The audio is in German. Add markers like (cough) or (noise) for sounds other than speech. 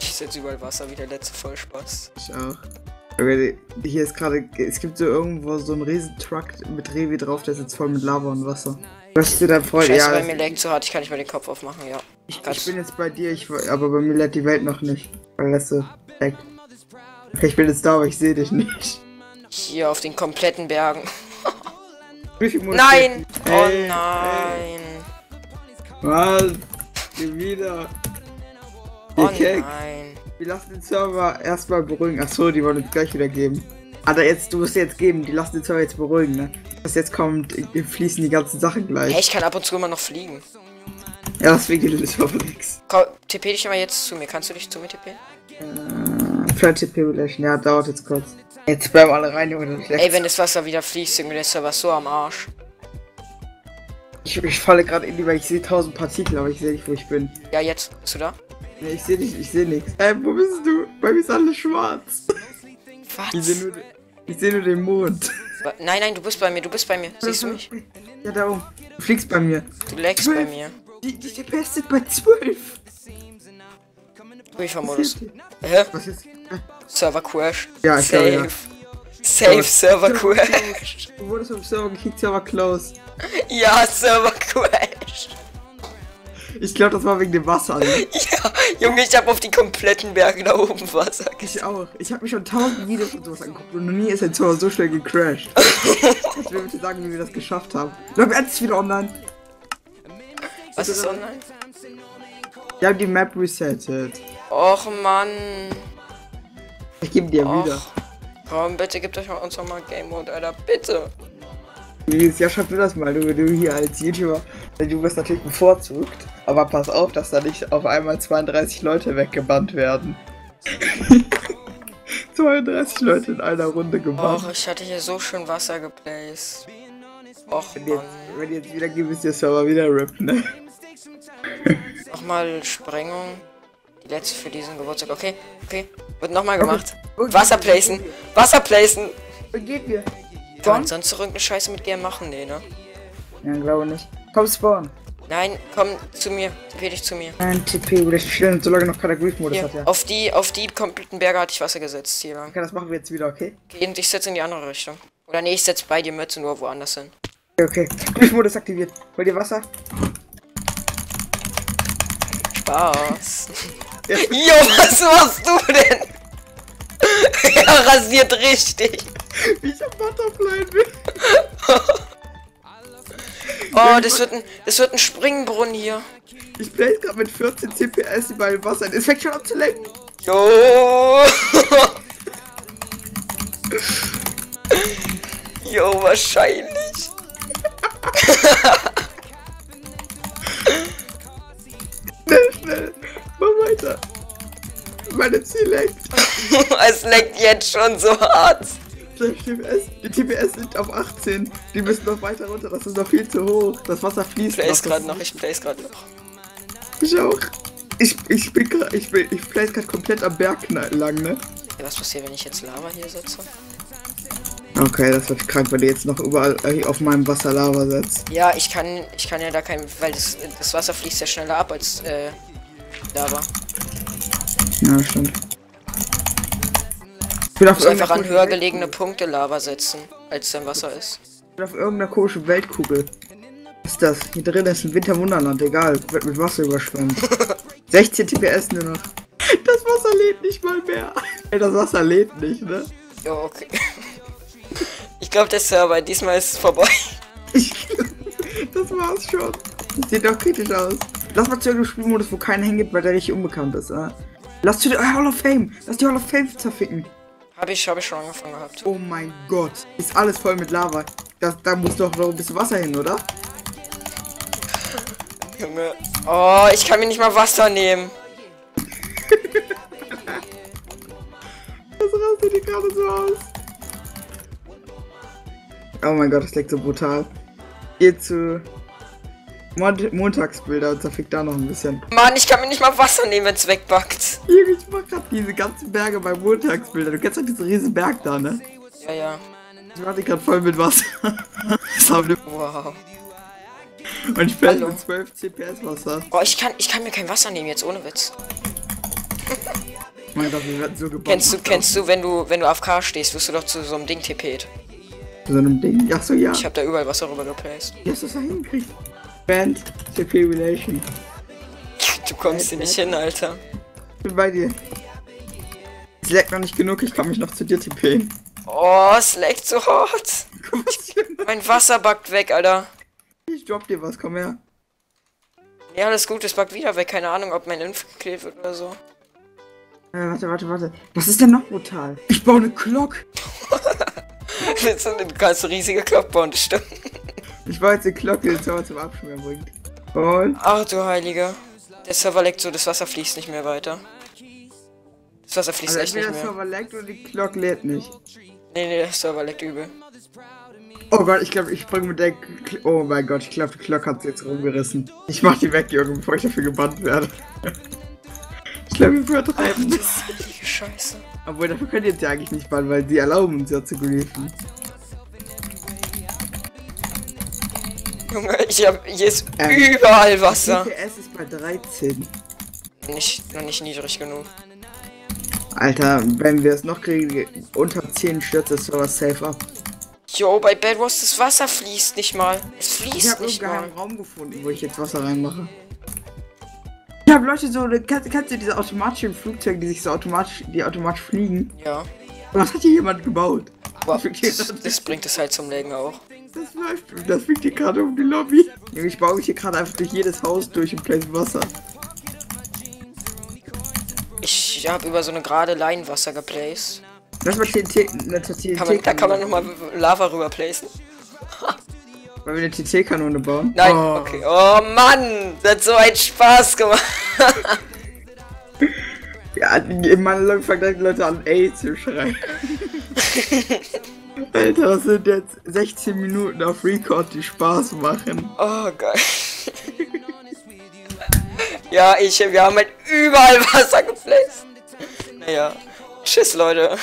Ich setze überall Wasser, wie der letzte Vollspaß. Ich auch. Okay, hier ist gerade, es gibt so irgendwo so einen riesen Truck mit Revi drauf, der ist jetzt voll mit Lava und Wasser. Was ist dir dein Freund? Scheiße, Ja, bei mir leckt so hart, ich kann nicht mehr den Kopf aufmachen, ja. ich, ich bin jetzt bei dir, ich, aber bei mir lädt die Welt noch nicht. Weil das so leckt. Okay, ich bin jetzt da, aber ich sehe dich nicht. Hier auf den kompletten Bergen. (laughs) Nein! Oh Ey, nein! ey, Mann! Geh wieder! Oh Keck. nein! Wir lassen den Server erstmal beruhigen. Achso, die wollen uns gleich wieder geben. Alter, jetzt, du musst jetzt geben, die lassen den Server jetzt beruhigen, ne? Was jetzt kommt, fließen die ganzen Sachen gleich. Hey, ich kann ab und zu immer noch fliegen. Ja, deswegen geht es aber nix. Komm, TP dich mal jetzt zu mir. Kannst du dich zu mir TP? Äh, Flight TP Relation, ja, dauert jetzt kurz. Jetzt bleiben alle rein, Junge. das. Ey, wenn das Wasser wieder fließt, Junge, der Server so am Arsch. Ich, ich falle gerade in die, weil ich sehe tausend Partikel, aber ich sehe nicht, wo ich bin. Ja, jetzt. Bist du da? Nee, ich sehe nicht, ich sehe nichts. Ey, wo bist du? Bei mir ist alles schwarz. Ich Was? sehe nur, ich seh nur den Mond. Nein, nein, du bist bei mir, du bist bei mir. Siehst du mich? Ja, da oben. Du fliegst bei mir. Du lagst bei mir. Die, die TPS sind bei 12. Prüfermodus. Hä? Was ist? Server Crash. Ja, ich glaube, Safe. ja. Safe Server Crash. Du wurdest auf Server gekickt, Server close. Ja, Server Crash. Ich glaube, das war wegen dem Wasser, ne? (laughs) Ja, Junge, ich hab auf die kompletten Berge da oben Wasser. Ich auch. Ich habe mir schon tausend Videos und sowas angeguckt und noch nie ist ein Server so schnell gecrashed. (laughs) ich will bitte sagen, wie wir das geschafft haben. Leute, jetzt ist wieder online. Was ist online? Wir haben die Map resettet. Och, Mann. Ich gebe dir wieder. Komm, bitte gebt euch mal uns noch mal Game Mode, Alter. Bitte. Ja, schreib du das mal, du, du hier als YouTuber. Du wirst natürlich bevorzugt. Aber pass auf, dass da nicht auf einmal 32 Leute weggebannt werden. (laughs) 32 Leute in einer Runde gebannt. Och, ich hatte hier so schön Wasser geplaced. Och, Wenn jetzt, wenn jetzt wieder geben, ist der Server wieder RIP, ne? (laughs) Nochmal Sprengung. Die letzte für diesen Geburtstag. Okay, okay. Wird nochmal gemacht. Okay. Wasser placen. Wasser placen. Geht mir. Kann man sonst irgendeine Scheiße mit dir machen? Nee, ne? Ja, glaube nicht. Komm, spawn. Nein, komm zu mir. TP dich zu mir. Ein TP, oder ich stelle solange noch keiner Grief-Modus hat, ja. auf die, auf die kompletten Berge hatte ich Wasser gesetzt. Hier lang. Okay, das machen wir jetzt wieder, okay? Okay, und ich setze in die andere Richtung. Oder nee, ich setze bei dir mit, nur woanders hin. Okay, okay. Grief-Modus aktiviert. Hol dir Wasser. Spaß. (laughs) Jo, was machst du denn? (laughs) er rasiert richtig. Wie ich am Butterfly bin. (laughs) Oh, das wird ein, das wird ein Springbrunnen hier. Ich blaze gerade mit 14 CPS über dem Wasser. Es fängt schon an zu lenken. Jo. (laughs) Jo, wahrscheinlich. (laughs) Schnell, schnell. Mach weiter. Meine Ziel lenkt. es leckt jetzt schon so hart. Die TPS, die TPS sind auf 18. Die müssen noch weiter runter. Das ist noch viel zu hoch. Das Wasser fließt Ich place gerade noch, ich place gerade noch. Ich auch. Ich, ich bin gerade, ich bin, ich place gerade komplett am Berg lang, ne? Ja, was passiert, wenn ich jetzt Lava hier setze? Okay, das wird krank, weil du jetzt noch überall äh, auf meinem Wasser Lava setzt. Ja, ich kann, ich kann ja da kein, weil das, das Wasser fließt ja schneller ab als äh, Lava. Ja, stimmt. Ich will auf, einfach an höher gelegene Punkte Lava setzen, als dein Wasser ist. Ich will auf irgendeiner komischen Weltkugel. Was ist das? Hier drin ist ein Winterwunderland, egal. Wird mit Wasser überschwemmt. (laughs) 16 TPS nur noch. Das Wasser lädt nicht mal mehr. Ey, das Wasser lädt nicht, ne? Jo, okay. Ich glaube, der Server diesmal ist vorbei. Ich, das war's schon. Das sieht doch kritisch aus. Lass mal zu irgendeinem Spielmodus, wo keiner hingeht, weil der richtig unbekannt ist, äh? Lass zu der Hall of Fame. Lass die Hall of Fame zerficken. Habe ich, habe ich schon angefangen gehabt. Oh mein Gott. Ist alles voll mit Lava. Das, da muss doch noch ein bisschen Wasser hin, oder? (laughs) Junge. Oh, ich kann mir nicht mal Wasser nehmen. (laughs) Das rastet hier gerade so aus. Oh mein Gott, das leckt so brutal. Geht zu Mont Montagsbilder und zerfickt da noch ein bisschen. Mann, ich kann mir nicht mal Wasser nehmen, wenn es wegbackt. Ich mach grad diese ganzen Berge bei Montagsbilder. Du kennst doch diesen riesen Berg da, ne? Ja, ja. Ich die gerade voll mit Wasser. (laughs) das haben Wow. Und ich Hallo. mit 12 CPS Wasser. Oh, ich kann, ich kann mir kein Wasser nehmen jetzt, ohne Witz. (laughs) Mein Gott, wir werden so gebaut. Kennst du, kennst du, wenn du, wenn du AFK stehst, wirst du doch zu so einem Ding TP't. So einem Ding. Ach so, ja. Ich hab da überall Wasser rüber geplaced. Wie hast du das da hingekriegt? Band, CP Relation. Du kommst hier nicht hin, Alter. Ich bin bei dir. Es leckt noch nicht genug, ich kann mich noch zu dir tippen. Oh, es leckt so hart. Mein Wasser backt weg, Alter. Ich drop dir was, komm her. Ja, alles gut, es backt wieder weg. Keine Ahnung, ob mein Inf geklärt wird oder so. Äh, warte, warte, warte. Was ist denn noch brutal? Ich baue eine Glock. (laughs) Du kannst eine riesige Glock bauen, das stimmt. Ich Glock, die den Server zum Abschmieren bringt. Und Ach du Heiliger. Der Server leckt so, das Wasser fließt nicht mehr weiter. Das Wasser fließt also echt nicht entweder der mehr. Server laggt oder die Glock lädt nicht. Nee, nee, der Server leckt übel. Oh Gott, ich glaube, ich springe mit der. Kl oh mein Gott, ich glaube, die Glock hat sie jetzt rumgerissen. Ich mach die weg, Jürgen, bevor ich dafür gebannt werde. (laughs) ich glaube, wir übertreiben das. Scheiße. Obwohl, dafür könnt ihr jetzt ja eigentlich nicht bannen, weil sie erlauben uns ja zu griefen. Junge, ich hab, hier ist Ähm, überall Wasser. CPS ist bei 13. Nicht, noch nicht niedrig genug. Alter, wenn wir es noch kriegen, unter 10 stürzt der Server safe ab. Jo, bei Bad Wars das Wasser fließt nicht mal. Es Ich fließt habe nicht einen mal. geheimen Raum gefunden, wo ich jetzt Wasser reinmache. Ich habe Leute so, kannst, kannst du diese automatischen Flugzeuge, die sich so automatisch, die automatisch fliegen? Ja. Was hat hier jemand gebaut? Hier (laughs) das, das bringt es halt zum Legen auch. Das läuft, das fliegt hier gerade um die Lobby. Ich baue hier gerade einfach durch jedes Haus durch und place Wasser. Ich habe über so eine gerade Line Wasser geplaced. Lass mal TNT, eine TNT Kann man, da kann man nochmal Lava rüber placen. (laughs) Wollen wir eine TT-Kanone bauen? Nein, Oh. okay. Oh Mann, das hat so einen Spaß gemacht. (laughs) Ja, in meiner Lobby fangen gleich die Leute an, ey zu schreien. (laughs) Alter, das sind jetzt 16 Minuten auf Record, die Spaß machen. Oh, geil. (laughs) ja, ich, wir haben halt überall Wasser geplaced. Naja, tschüss, Leute.